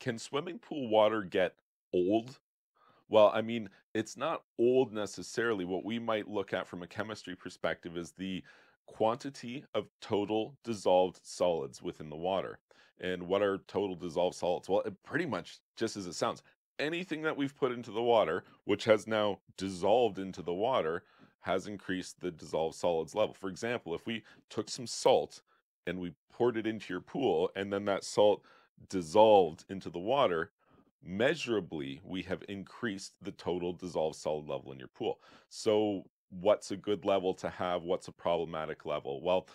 Can swimming pool water get old? Well, I mean, it's not old necessarily. What we might look at from a chemistry perspective is the quantity of total dissolved solids within the water. And what are total dissolved solids? Well, it pretty much just as it sounds. Anything that we've put into the water, which has now dissolved into the water, has increased the dissolved solids level. For example, if we took some salt and we poured it into your pool, and then that salt dissolved into the water, measurably, we have increased the total dissolved solid level in your pool. So, what's a good level to have? What's a problematic level? Well,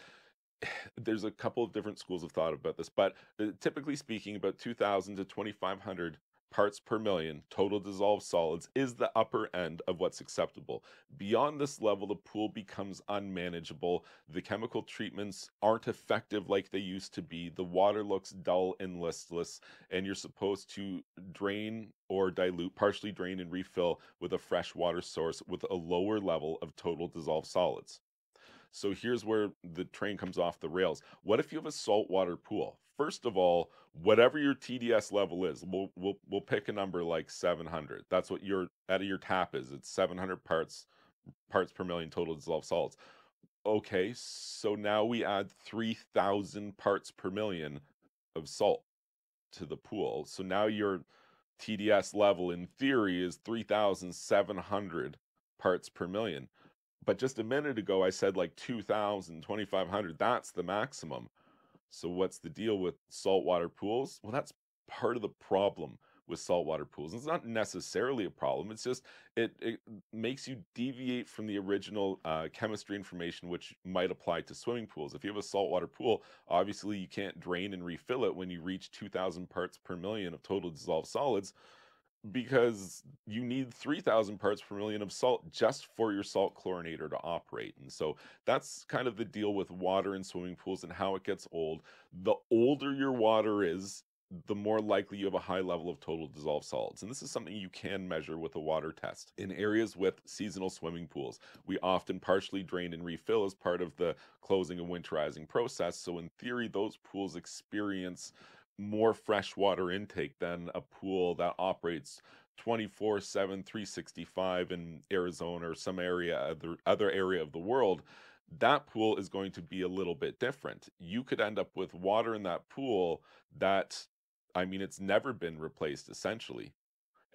there's a couple of different schools of thought about this, but uh, typically speaking, about 2,000 to 2,500 parts per million total dissolved solids is the upper end of what's acceptable. Beyond this level, the pool becomes unmanageable. The chemical treatments aren't effective like they used to be. The water looks dull and listless, and you're supposed to drain or dilute, partially drain and refill with a fresh water source with a lower level of total dissolved solids. So here's where the train comes off the rails. What if you have a saltwater pool? First of all, whatever your TDS level is, we'll we'll we'll pick a number like 700. That's what your out of your tap is. It's 700 parts parts per million total dissolved solids. Okay, so now we add 3000 parts per million of salt to the pool. So now your TDS level in theory is 3700 parts per million. But just a minute ago, I said like 2,000, 2,500. That's the maximum. So what's the deal with saltwater pools? Well, that's part of the problem with saltwater pools. It's not necessarily a problem. It's just it, it makes you deviate from the original uh, chemistry information, which might apply to swimming pools. If you have a saltwater pool, obviously you can't drain and refill it when you reach 2,000 parts per million of total dissolved solids because you need 3000 parts per million of salt just for your salt chlorinator to operate. And so that's kind of the deal with water in swimming pools and how it gets old. The older your water is, the more likely you have a high level of total dissolved solids. And this is something you can measure with a water test. In areas with seasonal swimming pools, we often partially drain and refill as part of the closing and winterizing process. So in theory, those pools experience more freshwater intake than a pool that operates 24 7 365 in arizona or some area other other area of the world that pool is going to be a little bit different. You could end up with water in that pool that i mean it's never been replaced essentially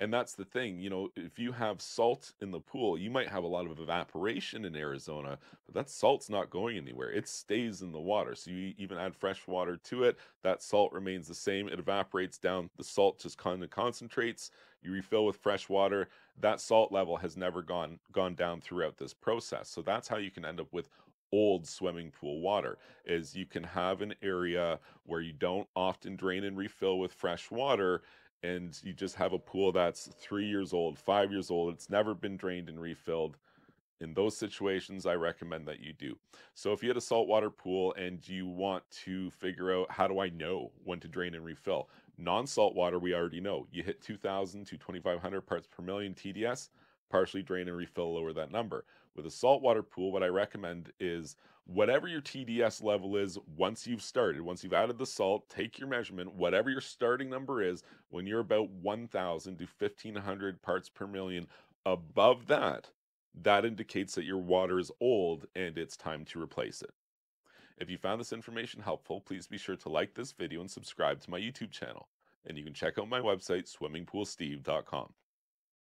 and that's the thing, you know, if you have salt in the pool, you might have a lot of evaporation in Arizona, but that salt's not going anywhere. It stays in the water. So you even add fresh water to it, that salt remains the same. It evaporates down, the salt just kind of concentrates. You refill with fresh water. That salt level has never gone gone down throughout this process. So that's how you can end up with old swimming pool water is you can have an area where you don't often drain and refill with fresh water and you just have a pool that's three years old, five years old, it's never been drained and refilled. In those situations, I recommend that you do. So, if you had a saltwater pool and you want to figure out how do I know when to drain and refill, non saltwater, we already know you hit 2,000 to 2,500 parts per million TDS, partially drain and refill lower that number. With a saltwater pool, what I recommend is whatever your TDS level is once you've started, once you've added the salt, take your measurement, whatever your starting number is, when you're about 1,000 to 1,500 parts per million above that, that indicates that your water is old and it's time to replace it. If you found this information helpful, please be sure to like this video and subscribe to my YouTube channel. And you can check out my website, swimmingpoolsteve.com.